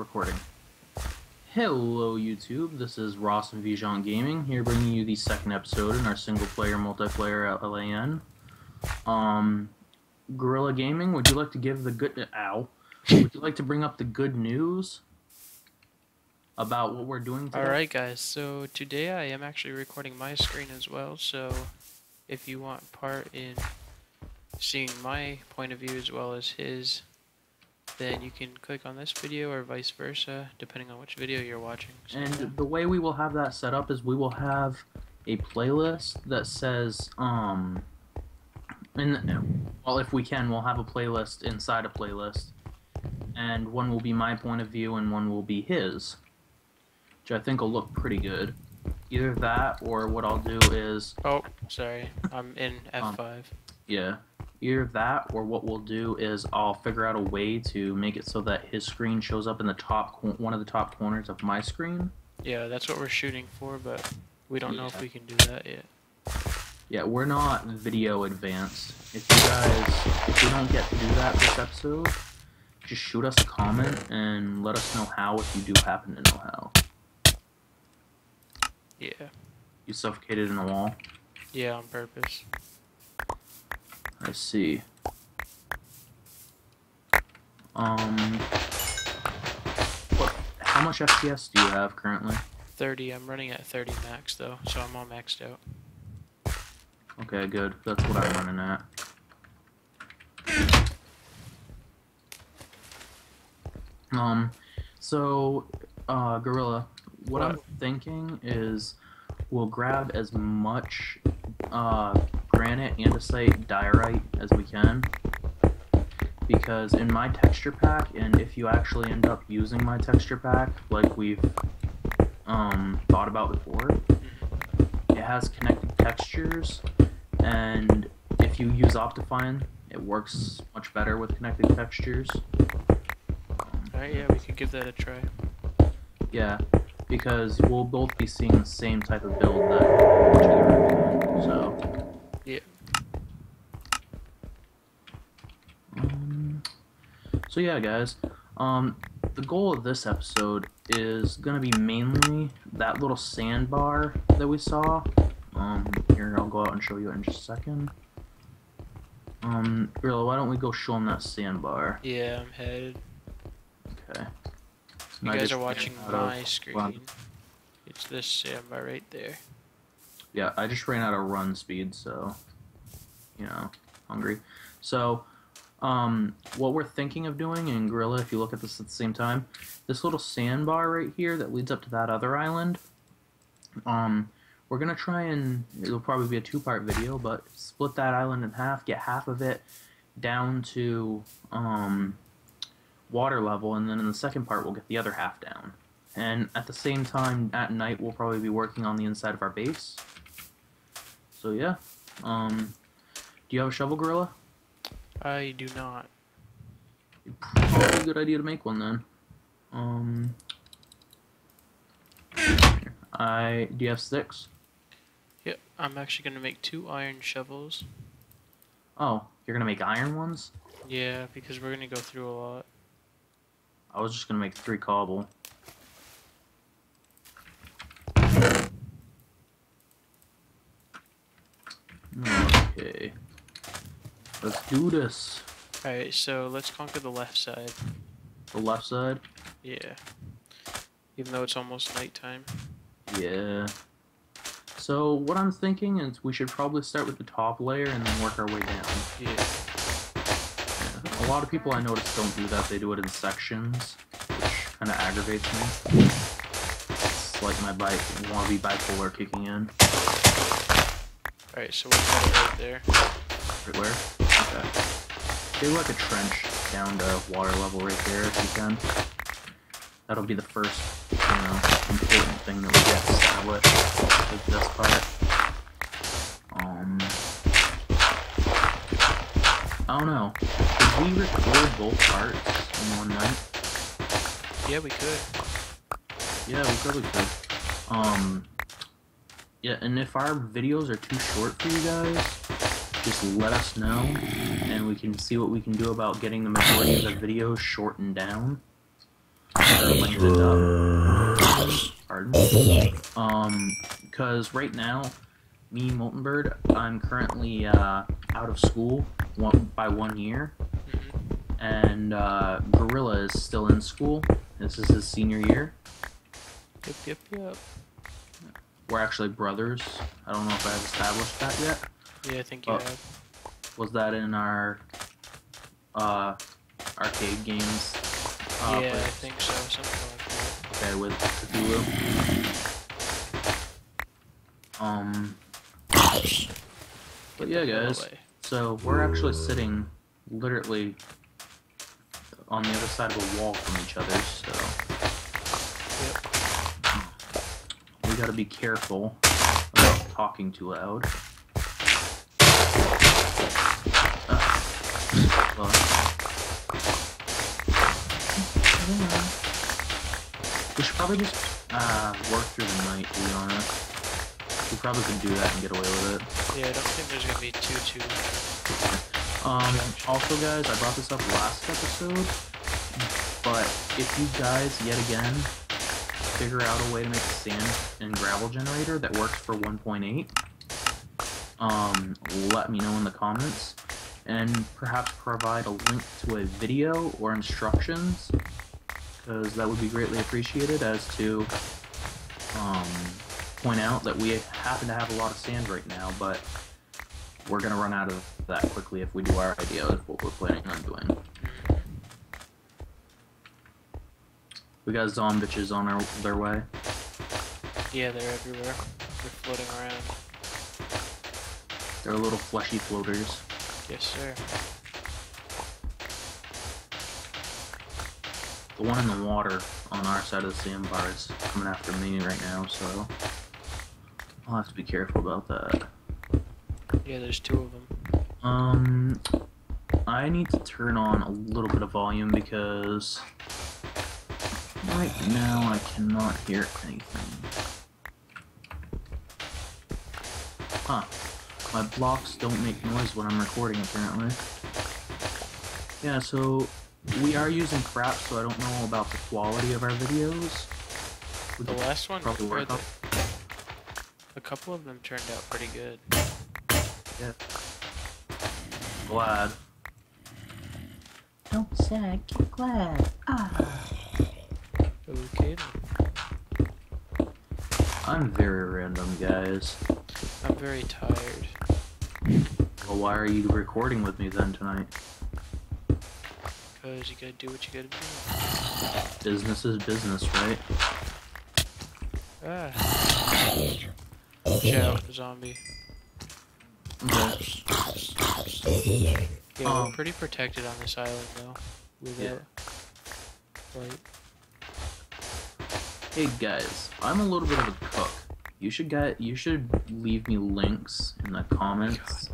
recording. Hello YouTube, this is Ross and Vigeant Gaming here bringing you the second episode in our single player multiplayer LAN. Um, Gorilla Gaming, would you like to give the good ow? Would you like to bring up the good news about what we're doing today? Alright guys, so today I am actually recording my screen as well, so if you want part in seeing my point of view as well as his, then you can click on this video or vice versa, depending on which video you're watching. So. And the way we will have that set up is we will have a playlist that says, um, and well, if we can, we'll have a playlist inside a playlist, and one will be my point of view and one will be his, which I think will look pretty good. Either that or what I'll do is, Oh, sorry, I'm in Um, F5. Yeah, either that or what we'll do is I'll figure out a way to make it so that his screen shows up in the top one of the top corners of my screen. Yeah, that's what we're shooting for, but we don't know if we can do that yet. Yeah, we're not video advanced. If you guys, if we don't get to do that this episode, just shoot us a comment and let us know how if you do happen to know how. Yeah, You suffocated in a wall? yeah, on purpose. I see. Um, what, how much FPS do you have currently? 30, I'm running at 30 max though, so I'm all maxed out. Okay, good. That's what I'm running at. Um, so, uh, Gorilla, what, I'm thinking is we'll grab as much, uh, granite, andesite, diorite as we can. Because in my texture pack, and if you actually end up using my texture pack, like we've, um, thought about before, it has connected textures, and if you use Optifine, it works much better with connected textures. Alright, yeah, we could give that a try. Yeah, because we'll both be seeing the same type of build that each other. So. Yeah. Um, so yeah, guys. Um, the goal of this episode is gonna be mainly that little sandbar that we saw. Um, here I'll go out and show you in just a second. Um, why don't we go show them that sandbar? Yeah, I'm headed. Okay. You guys are watching my screen. run- It's this sandbar right there. Yeah, I just ran out of run speed, so you know, hungry. So, um, what we're thinking of doing in Gorilla, if you look at this at the same time, this little sandbar right here that leads up to that other island. Um, we're gonna try and it'll probably be a two-part video, but split that island in half, get half of it down to um, water level, and then in the second part we'll get the other half down. And at the same time, at night, we'll probably be working on the inside of our base. So yeah, um, do you have a shovel, Gorilla? I do not. Probably a good idea to make one then. Um. I do you have six? Yep, I'm actually gonna make two iron shovels. Oh, you're gonna make iron ones? Yeah, because we're gonna go through a lot. I was just gonna make three cobble. Okay, let's do this. Alright, so let's conquer the left side. The left side. Yeah. Even though it's almost nighttime. Yeah. So what I'm thinking is we should probably start with the top layer and then work our way down. Yeah. A lot of people I notice don't do that. They do it in sections, which kind of aggravates me. It's like my bike wannabe bipolar kicking in. Alright, so we'll it right there. Everywhere. Okay. Do like a trench down to water level right there if you can. That'll be the first, you know, important thing that we get established with this part. Um, I don't know. Did we record both parts in one night? Yeah, we could. Yeah, we probably could. Um, yeah, and if our videos are too short for you guys, just let us know, and we can see what we can do about getting the majority of the videos shortened down. So, it up. Pardon. Um, because right now, me, Molten Bird, I'm currently uh, out of school one, by one year, and uh, Gorilla is still in school. This is his senior year. Yep, yep, yep. We're actually brothers. I don't know if I've established that yet. Yeah, I think you Oh. have. Was that in our uh, arcade games? Uh, yeah, I think so. Something like that. Okay, with Cthulhu. Um, but yeah, Get the hell guys. So we're actually sitting literally on the other side of a wall from each other. So Yep. we gotta be careful about talking too loud. We should probably just uh, work through the night, to be honest. We probably could do that and get away with it. Yeah, I don't think there's gonna be too too. Um, also, guys, I brought this up last episode, but if you guys, yet again, figure out a way to make a sand and gravel generator that works for 1.8, um, let me know in the comments, and perhaps provide a link to a video or instructions, because that would be greatly appreciated as to, um, point out that we happen to have a lot of sand right now, but we're gonna run out of that quickly if we do our idea of what we're planning on doing. We got zombie bitches on our, their way. Yeah, they're everywhere. They're floating around. They're little fleshy floaters. Yes, sir. The one in the water on our side of the sandbar is coming after me right now, so I'll have to be careful about that. Yeah, there's two of them. Um, I need to turn on a little bit of volume because right now I cannot hear anything. Huh. My blocks don't make noise when I'm recording, apparently. Yeah, so we are using crap, so I don't know about the quality of our videos. We The last one, probably or work the, a couple of them turned out pretty good. Yeah. Glad. Don't be sad, get glad. Ah. Okay. I'm very random, guys. I'm very tired. Well, why are you recording with me then tonight? Cause you gotta do what you gotta do. Business is business, right? Ah. Watch out, zombie. Okay. Yeah, Um, we're pretty protected on this island though. Without light. Hey guys, I'm a little bit of a cook. You should get you should leave me links in the comments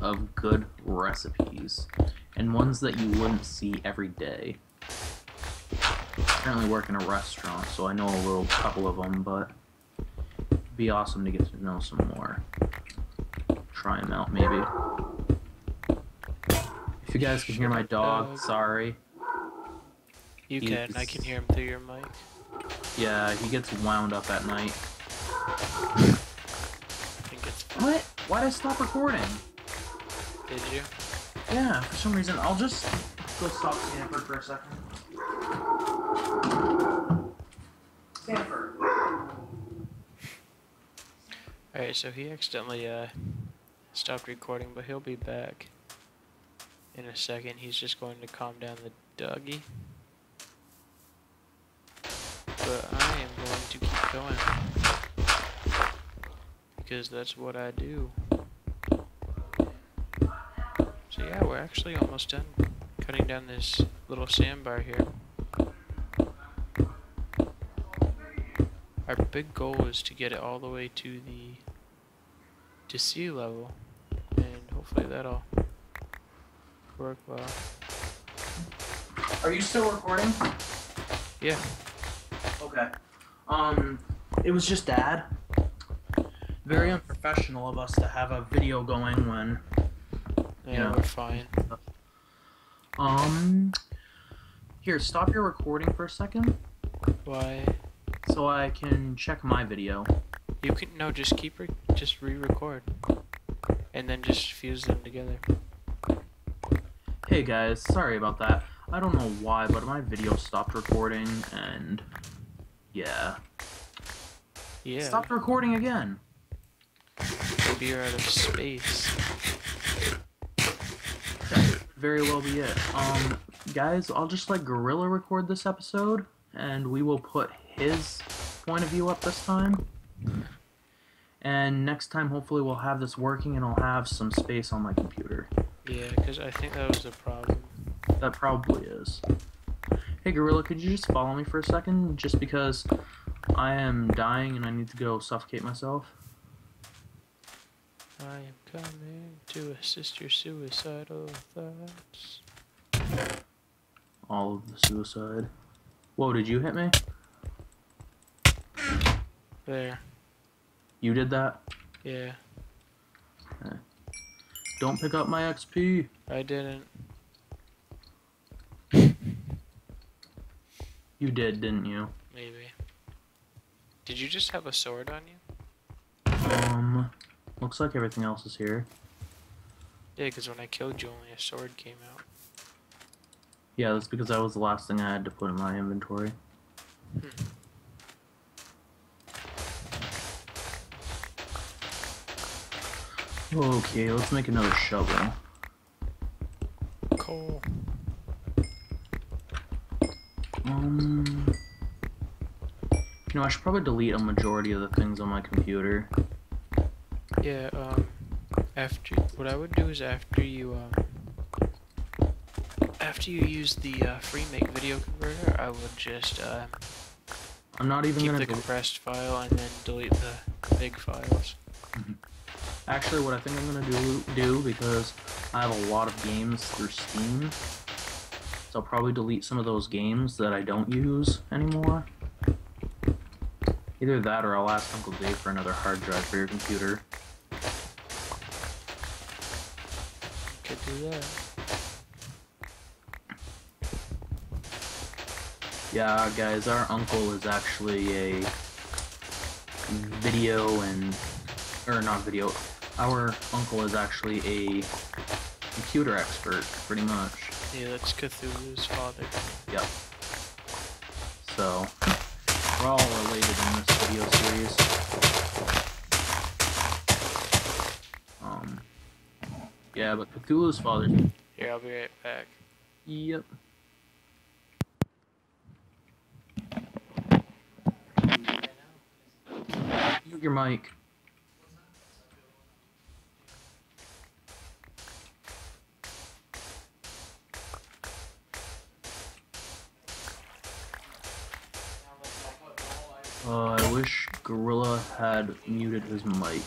of good recipes and ones that you wouldn't see every day. I currently work in a restaurant, so I know a little couple of them, but it'd be awesome to get to know some more. Try them out, maybe. If you guys can hear my dog, Dog. sorry. You He's- can. I can hear him through your mic. Yeah, he gets wound up at night. I think it's. What? Why'd I stop recording? Did you? Yeah, for some reason. I'll just go stop Stanford for a second. Stanford. Alright, so he accidentally uh, stopped recording, but he'll be back in a second. He's just going to calm down the doggy. But I am going to keep going. Because that's what I do. So yeah, we're actually almost done cutting down this little sandbar here. Our big goal is to get it all the way to the to sea level, and hopefully that'll work well. Are you still recording? Yeah, Okay. Um, it was just Dad. Very unprofessional of us to have a video going when. yeah, Yeah. we're fine. Um. Here, stop your recording for a second. Why? so I can check my video. You can no, just keep re- just re-record, and then just fuse them together. Hey guys, sorry about that. I don't know why, but my video stopped recording, and yeah, Yeah. stopped recording again. Maybe you're out of space. That Very well be it. Um, guys, I'll just let Gorilla record this episode, and we will put his point of view up this time. And next time, hopefully, we'll have this working, and I'll have some space on my computer. Yeah, because I think that was the problem. That probably is. Hey, Gorilla, could you just follow me for a second? Just because I am dying and I need to go suffocate myself. I am coming to assist your suicidal thoughts. All of the suicide. Whoa, did you hit me? There. You did that? Yeah, Don't pick up my XP. I didn't. You did, didn't you? Maybe. Did you just have a sword on you? Um, looks like everything else is here. Yeah, because when I killed you, only a sword came out. Yeah, that's because that was the last thing I had to put in my inventory. Okay, let's make another shovel. Coal. Um, you know, I should probably delete a majority of the things on my computer. Yeah, um, after, what I would do is after you, um, after you use the, uh, FreeMake video converter, I would just, uh, I'm not even keep gonna. the compressed file and then delete the big files. Actually, what I think I'm gonna do do because I have a lot of games through Steam, so I'll probably delete some of those games that I don't use anymore. Either that, or I'll ask Uncle Dave for another hard drive for your computer. Could do that. Yeah, guys, our uncle is actually a video and or not video. Our uncle is actually a computer expert, pretty much. Yeah, that's Cthulhu's father. Yep. So, we're all related in this yeah, but Cthulhu's father. Here, I'll be right back. Yep. Mute your mic. Uh, I wish Gorilla had muted his mic.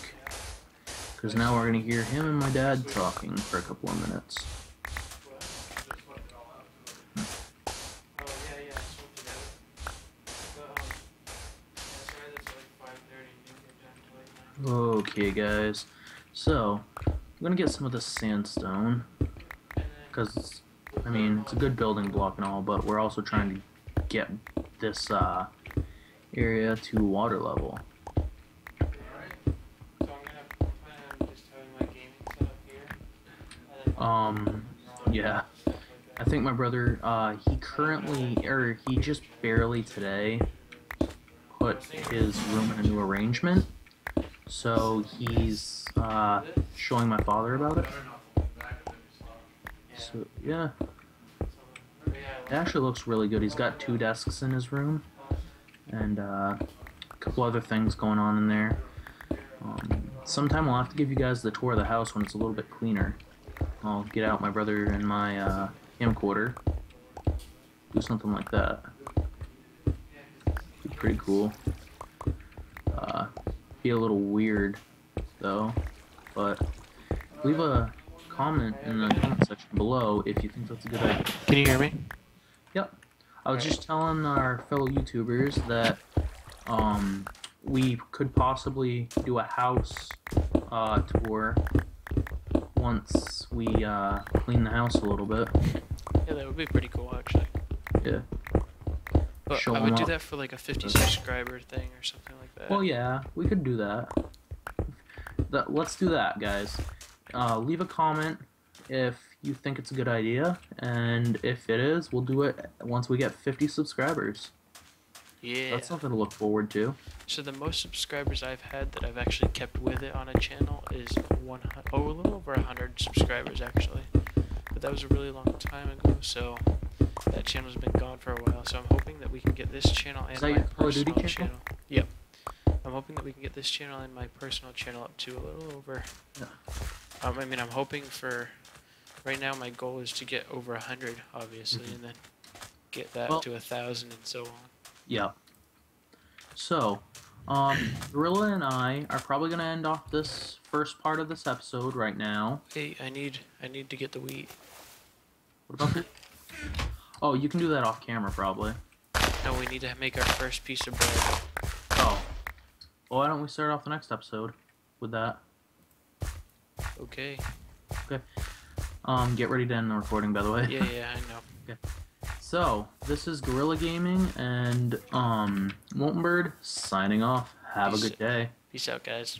Because now we're going to hear him and my dad talking for a couple of minutes. Okay, guys. So, I'm gonna get some of the sandstone because, I mean, it's a good building block and all, but we're also trying to get this uh, area to water level. Um, yeah. I think my brother, uh, he currently, or he just barely today put his room in a new arrangement. So he's uh, showing my father about it. So yeah, it actually looks really good. He's got two desks in his room, and uh, a couple other things going on in there. Um, sometime I'll have to give you guys the tour of the house when it's a little bit cleaner. I'll get out my brother and my uh, camcorder, do something like that. Be pretty cool. Uh, be a little weird though, but leave a comment in the comment section below if you think that's a good idea. Can you hear me? Yep. I was just telling our fellow YouTubers that um, we could possibly do a house uh, tour once we uh, clean the house a little bit. Yeah, that would be pretty cool, actually. Yeah. But show I would do up. that for like a 50 subscriber thing or something like that. Well, yeah, we could do that. That let's do that, guys. Uh, leave a comment if you think it's a good idea, and if it is, we'll do it once we get 50 subscribers. Yeah. That's something to look forward to. So the most subscribers I've had that I've actually kept with it on a channel is one oh a little over hundred subscribers actually, but that was a really long time ago. So that channel's been gone for a while. So I'm hoping that we can get this channel and my your Call of Duty personal channel? Yep. I'm hoping that we can get this channel and my personal channel up to a little over. Yeah. Um, I mean, I'm hoping for. Right now, my goal is to get over a hundred, obviously, Mhm. and then get that Well- to a thousand and so on. Yeah. So, um, Gorilla and I are probably gonna end off this first part of this episode right now. Hey, I need I need to get the wheat. What about it? Oh, you can do that off camera, probably. No, we need to make our first piece of bread. Oh. Well, why don't we start off the next episode with that? Okay. Okay. Um, get ready to end the recording, by the way. Yeah, yeah, I know. So, this is Gorilla Gaming and, um, Molten Bird signing off. Have a good day. Peace out, guys.